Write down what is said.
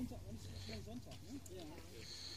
Sonntag, Sonntag, ne? Ja.